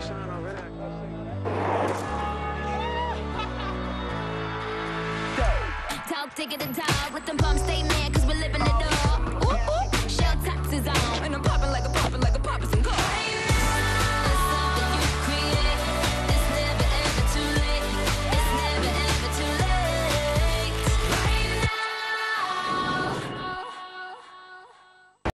shine already. Talk, take it to talk. Let them bumps stay mad, cause we're living it up. Ooh, ooh. Shell taxes on.